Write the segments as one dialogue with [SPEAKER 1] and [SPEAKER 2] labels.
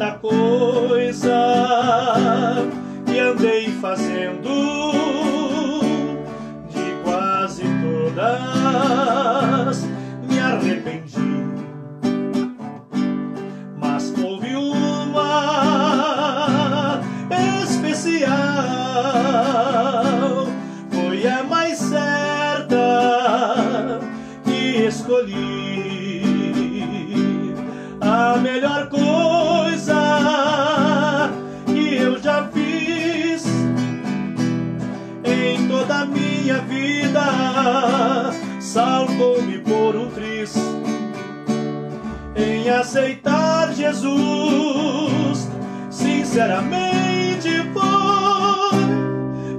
[SPEAKER 1] tanta coisa que andei fazendo, de quase todas me arrependi. Mas houve uma especial, foi a mais certa que escolhi. A melhor em toda a minha vida salvou-me por um triz em aceitar Jesus. Sinceramente foi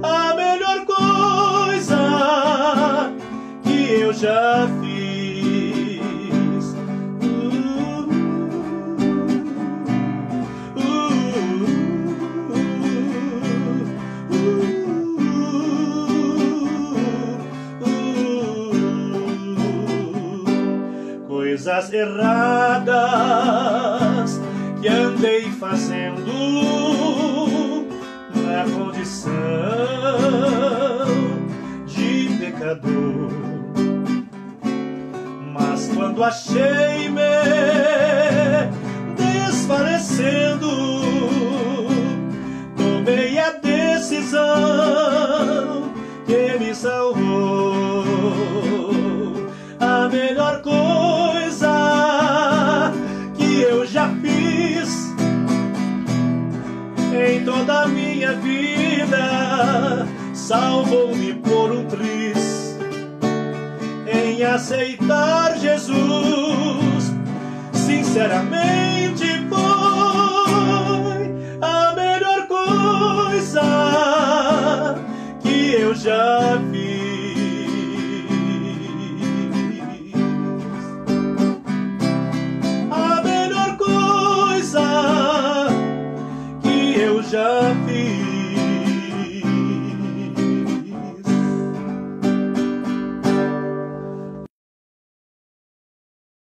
[SPEAKER 1] a melhor coisa que eu já fiz. Coisas erradas que andei fazendo na condição de pecador. Mas quando achei-me desfalecendo, tomei a decisão que me salvou. A melhor coisa toda a minha vida salvou-me por um triz. Em aceitar Jesus sinceramente